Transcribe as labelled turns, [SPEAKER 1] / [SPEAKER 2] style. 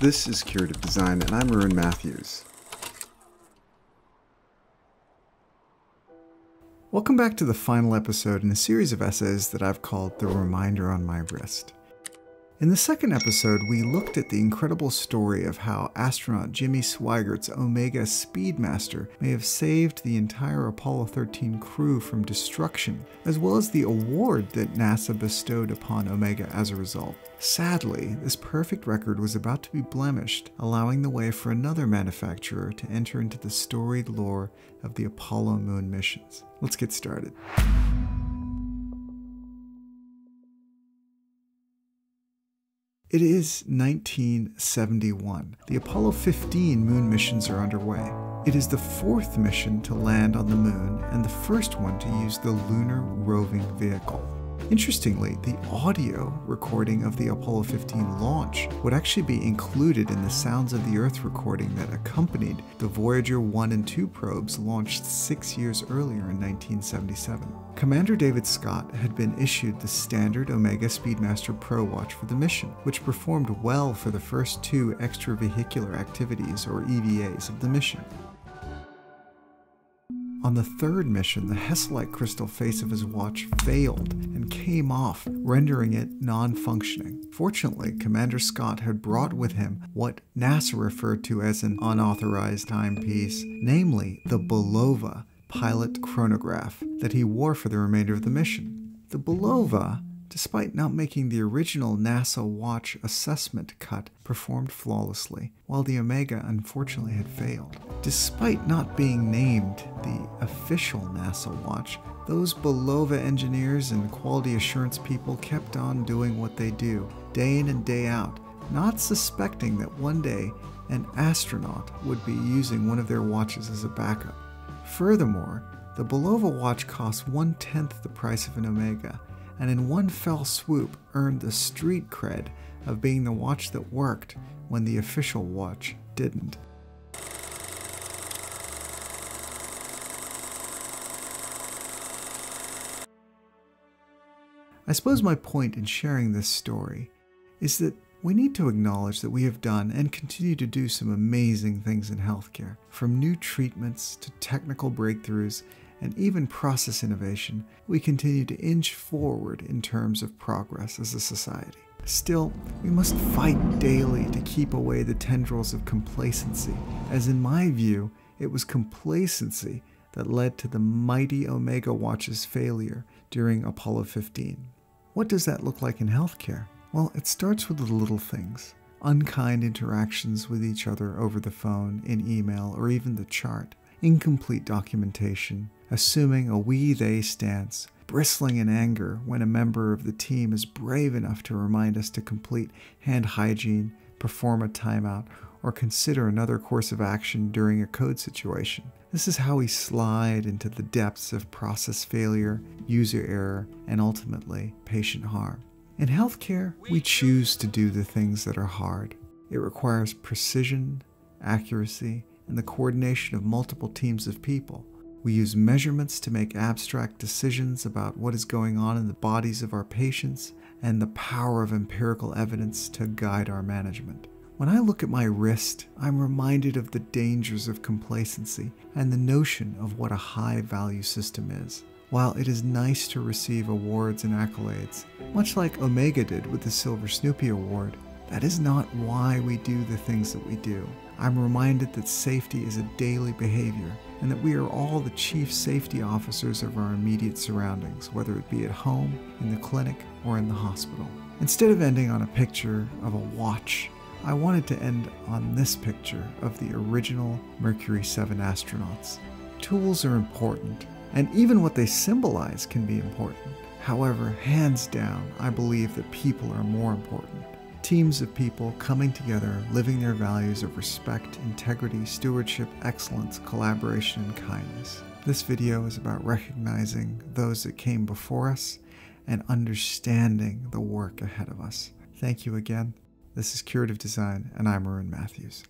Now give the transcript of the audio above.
[SPEAKER 1] This is Curative Design, and I'm Arun Matthews. Welcome back to the final episode in a series of essays that I've called The Reminder on My Wrist. In the second episode, we looked at the incredible story of how astronaut Jimmy Swigert's Omega Speedmaster may have saved the entire Apollo 13 crew from destruction, as well as the award that NASA bestowed upon Omega as a result. Sadly, this perfect record was about to be blemished, allowing the way for another manufacturer to enter into the storied lore of the Apollo moon missions. Let's get started. It is 1971. The Apollo 15 moon missions are underway. It is the fourth mission to land on the moon and the first one to use the Lunar Roving Vehicle. Interestingly, the audio recording of the Apollo 15 launch would actually be included in the Sounds of the Earth recording that accompanied the Voyager 1 and 2 probes launched six years earlier in 1977. Commander David Scott had been issued the standard Omega Speedmaster Pro watch for the mission, which performed well for the first two extravehicular activities, or EVAs, of the mission. On the third mission, the Hesalite crystal face of his watch failed came off, rendering it non functioning. Fortunately, Commander Scott had brought with him what NASA referred to as an unauthorized timepiece, namely the Bulova pilot chronograph that he wore for the remainder of the mission. The Bulova despite not making the original NASA watch assessment cut, performed flawlessly, while the Omega unfortunately had failed. Despite not being named the official NASA watch, those Bulova engineers and quality assurance people kept on doing what they do, day in and day out, not suspecting that one day an astronaut would be using one of their watches as a backup. Furthermore, the Bulova watch costs one tenth the price of an Omega, and in one fell swoop earned the street cred of being the watch that worked when the official watch didn't. I suppose my point in sharing this story is that we need to acknowledge that we have done and continue to do some amazing things in healthcare, from new treatments to technical breakthroughs and even process innovation, we continue to inch forward in terms of progress as a society. Still, we must fight daily to keep away the tendrils of complacency, as in my view, it was complacency that led to the mighty Omega Watch's failure during Apollo 15. What does that look like in healthcare? Well, it starts with the little things unkind interactions with each other over the phone, in email, or even the chart, incomplete documentation, assuming a we they stance, bristling in anger when a member of the team is brave enough to remind us to complete hand hygiene, perform a timeout, or consider another course of action during a code situation. This is how we slide into the depths of process failure, user error, and ultimately patient harm. In healthcare, we choose to do the things that are hard. It requires precision, accuracy, and the coordination of multiple teams of people. We use measurements to make abstract decisions about what is going on in the bodies of our patients and the power of empirical evidence to guide our management. When I look at my wrist, I'm reminded of the dangers of complacency and the notion of what a high value system is. While it is nice to receive awards and accolades, much like Omega did with the Silver Snoopy Award, that is not why we do the things that we do. I'm reminded that safety is a daily behavior and that we are all the chief safety officers of our immediate surroundings, whether it be at home, in the clinic, or in the hospital. Instead of ending on a picture of a watch, I wanted to end on this picture of the original Mercury 7 astronauts. Tools are important, and even what they symbolize can be important. However, hands down, I believe that people are more important teams of people coming together, living their values of respect, integrity, stewardship, excellence, collaboration, and kindness. This video is about recognizing those that came before us and understanding the work ahead of us. Thank you again. This is Curative Design, and I'm Arun Matthews.